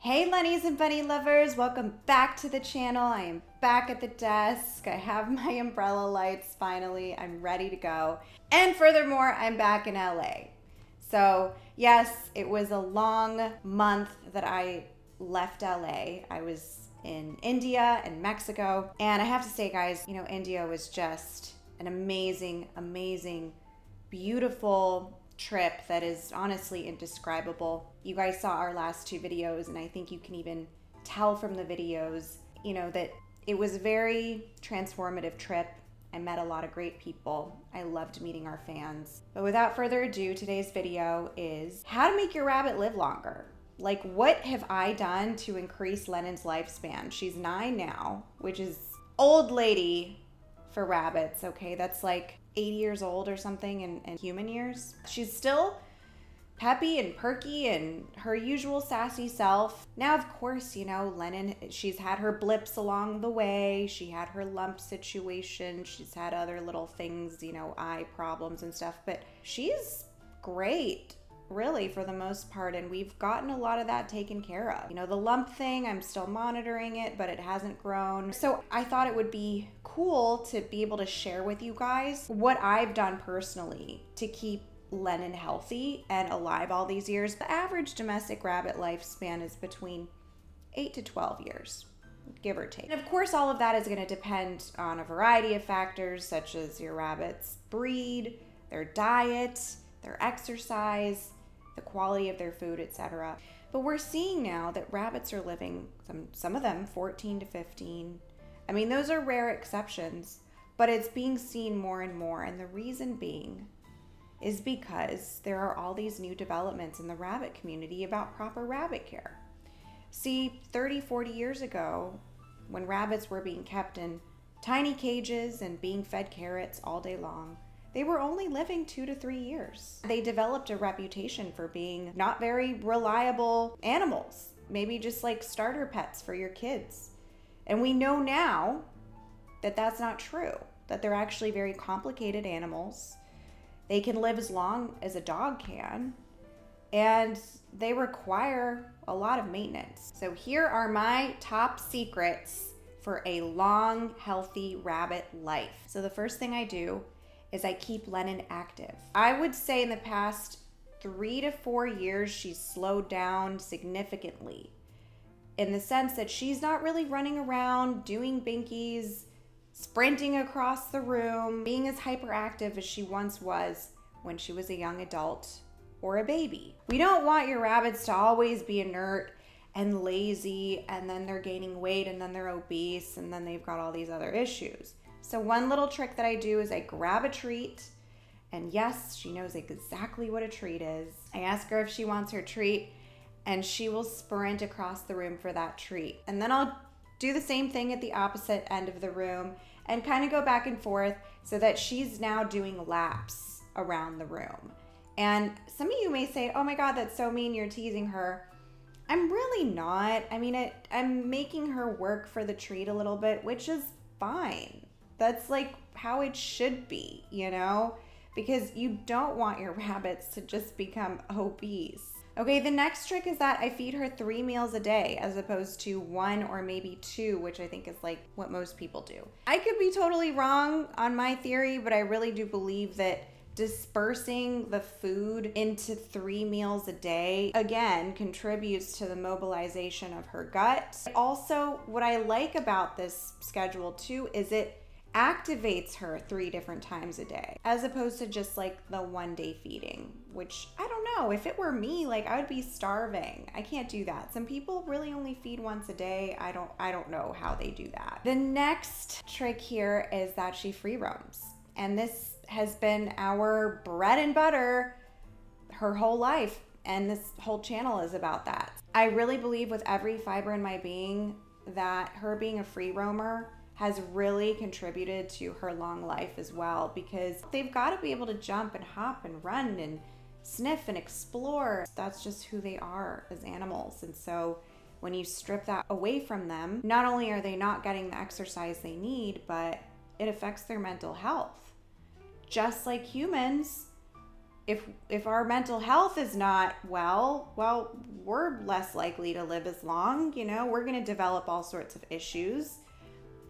Hey Lennies and bunny lovers, welcome back to the channel. I am back at the desk. I have my umbrella lights finally. I'm ready to go. And furthermore, I'm back in LA. So, yes, it was a long month that I left LA. I was in India and Mexico. And I have to say, guys, you know, India was just an amazing, amazing, beautiful, trip that is honestly indescribable. You guys saw our last two videos, and I think you can even tell from the videos, you know, that it was a very transformative trip. I met a lot of great people. I loved meeting our fans. But without further ado, today's video is how to make your rabbit live longer. Like, what have I done to increase Lennon's lifespan? She's nine now, which is old lady for rabbits, okay? That's like 80 years old or something in, in human years. She's still peppy and perky and her usual sassy self. Now, of course, you know, Lennon, she's had her blips along the way. She had her lump situation. She's had other little things, you know, eye problems and stuff, but she's great really for the most part and we've gotten a lot of that taken care of. You know, the lump thing, I'm still monitoring it, but it hasn't grown. So I thought it would be cool to be able to share with you guys what I've done personally to keep Lennon healthy and alive all these years. The average domestic rabbit lifespan is between 8 to 12 years give or take. And of course, all of that is going to depend on a variety of factors, such as your rabbit's breed, their diet, their exercise, the quality of their food, etc. But we're seeing now that rabbits are living some some of them 14 to 15. I mean, those are rare exceptions, but it's being seen more and more and the reason being is because there are all these new developments in the rabbit community about proper rabbit care. See, 30, 40 years ago, when rabbits were being kept in tiny cages and being fed carrots all day long, they were only living two to three years. They developed a reputation for being not very reliable animals, maybe just like starter pets for your kids. And we know now that that's not true, that they're actually very complicated animals. They can live as long as a dog can, and they require a lot of maintenance. So, here are my top secrets for a long, healthy rabbit life. So, the first thing I do is I keep Lennon active. I would say in the past three to four years, she's slowed down significantly in the sense that she's not really running around doing binkies, sprinting across the room, being as hyperactive as she once was when she was a young adult or a baby. We don't want your rabbits to always be inert and lazy and then they're gaining weight and then they're obese and then they've got all these other issues. So one little trick that I do is I grab a treat and yes, she knows exactly what a treat is. I ask her if she wants her treat and she will sprint across the room for that treat. And then I'll do the same thing at the opposite end of the room and kind of go back and forth so that she's now doing laps around the room. And some of you may say, oh my God, that's so mean, you're teasing her. I'm really not. I mean, it, I'm making her work for the treat a little bit, which is fine. That's like how it should be, you know? Because you don't want your rabbits to just become obese. Okay, the next trick is that I feed her three meals a day as opposed to one or maybe two, which I think is like what most people do. I could be totally wrong on my theory, but I really do believe that dispersing the food into three meals a day again contributes to the mobilization of her gut. Also, what I like about this schedule too is it activates her three different times a day as opposed to just like the one day feeding which i don't know if it were me like i would be starving. I can't do that. Some people really only feed once a day. I don't i don't know how they do that. The next trick here is that she free roams and this has been our bread and butter her whole life and this whole channel is about that. I really believe with every fiber in my being that her being a free roamer has really contributed to her long life as well because they've got to be able to jump and hop and run and sniff and explore. That's just who they are as animals. And so when you strip that away from them, not only are they not getting the exercise they need, but it affects their mental health. Just like humans, if if our mental health is not well, well, we're less likely to live as long, you know, we're going to develop all sorts of issues.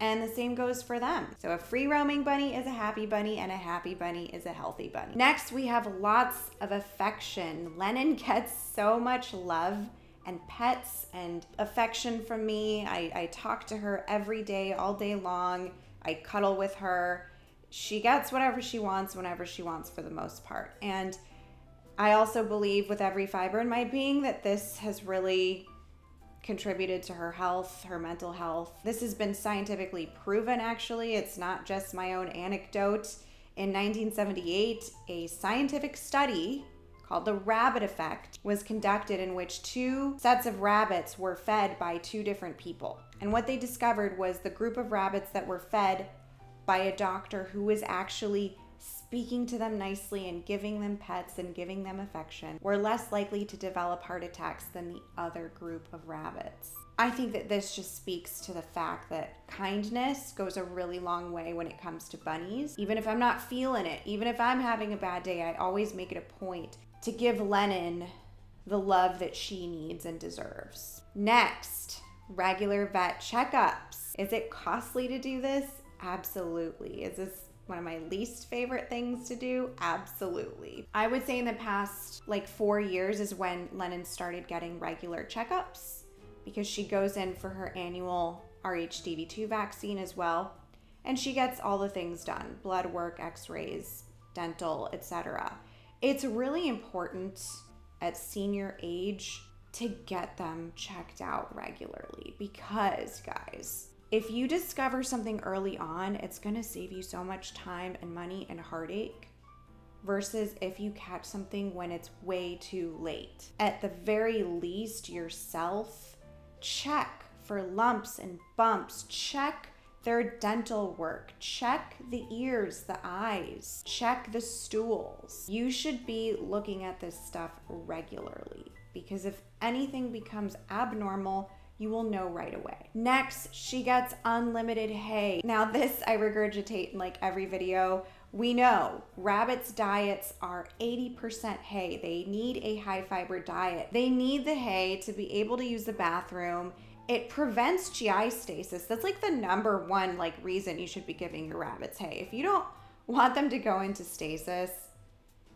And the same goes for them. So, a free roaming bunny is a happy bunny, and a happy bunny is a healthy bunny. Next, we have lots of affection. Lennon gets so much love and pets and affection from me. I, I talk to her every day, all day long. I cuddle with her. She gets whatever she wants whenever she wants for the most part. And I also believe with every fiber in my being that this has really contributed to her health, her mental health. This has been scientifically proven, actually. It's not just my own anecdote. In 1978, a scientific study called the rabbit effect was conducted in which two sets of rabbits were fed by two different people. And what they discovered was the group of rabbits that were fed by a doctor who was actually speaking to them nicely and giving them pets and giving them affection were less likely to develop heart attacks than the other group of rabbits. I think that this just speaks to the fact that kindness goes a really long way when it comes to bunnies. Even if I'm not feeling it, even if I'm having a bad day, I always make it a point to give Lennon the love that she needs and deserves. Next, regular vet checkups. Is it costly to do this? Absolutely. Is this one of my least favorite things to do? Absolutely. I would say in the past like four years is when Lennon started getting regular checkups because she goes in for her annual RHDV2 vaccine as well. And she gets all the things done blood work, x rays, dental, etc. It's really important at senior age to get them checked out regularly because, guys, if you discover something early on, it's going to save you so much time and money and heartache versus if you catch something when it's way too late. At the very least, yourself check for lumps and bumps, check their dental work, check the ears, the eyes, check the stools. You should be looking at this stuff regularly because if anything becomes abnormal, you will know right away. Next, she gets unlimited hay. Now, this I regurgitate in like every video. We know rabbits' diets are 80% hay. They need a high fiber diet. They need the hay to be able to use the bathroom. It prevents GI stasis. That's like the number one like reason you should be giving your rabbits hay. If you don't want them to go into stasis,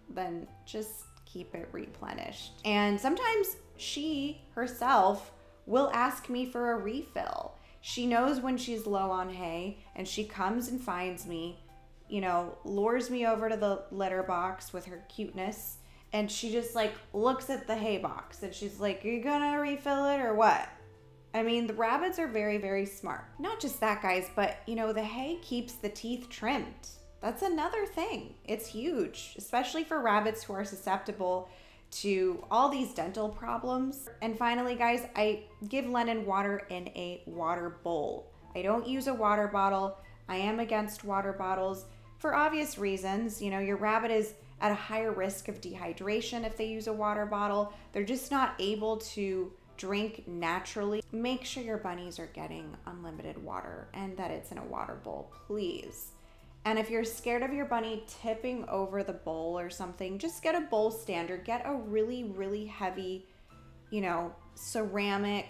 then just keep it replenished. And sometimes she herself will ask me for a refill. She knows when she's low on hay and she comes and finds me, you know, lures me over to the litter box with her cuteness. And she just like looks at the hay box and she's like, Are you gonna refill it or what? I mean, the rabbits are very, very smart. Not just that, guys, but you know, the hay keeps the teeth trimmed. That's another thing. It's huge, especially for rabbits who are susceptible to all these dental problems. And finally, guys, I give Lennon water in a water bowl. I don't use a water bottle. I am against water bottles for obvious reasons. You know, your rabbit is at a higher risk of dehydration if they use a water bottle. They're just not able to drink naturally. Make sure your bunnies are getting unlimited water and that it's in a water bowl, please. And if you're scared of your bunny tipping over the bowl or something, just get a bowl standard. Get a really, really heavy, you know, ceramic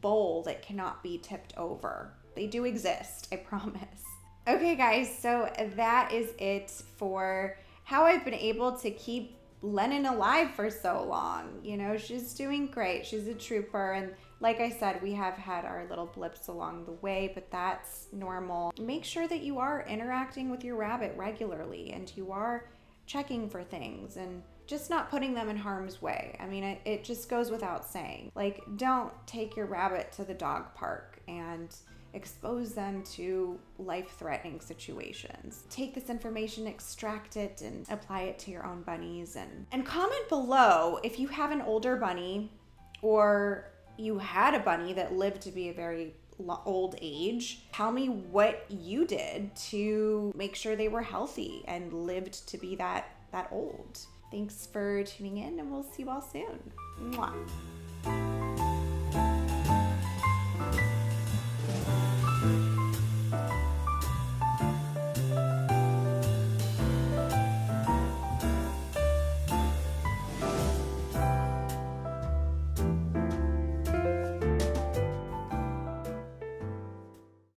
bowl that cannot be tipped over. They do exist, I promise. Okay, guys, so that is it for how I've been able to keep Lennon alive for so long. You know, she's doing great. She's a trooper. And like I said, we have had our little blips along the way, but that's normal. Make sure that you are interacting with your rabbit regularly and you are checking for things and just not putting them in harm's way. I mean, it, it just goes without saying. Like, don't take your rabbit to the dog park and expose them to life threatening situations. Take this information, extract it, and apply it to your own bunnies. And, and comment below if you have an older bunny or you had a bunny that lived to be a very old age. Tell me what you did to make sure they were healthy and lived to be that that old. Thanks for tuning in and we'll see you all soon. Mwah.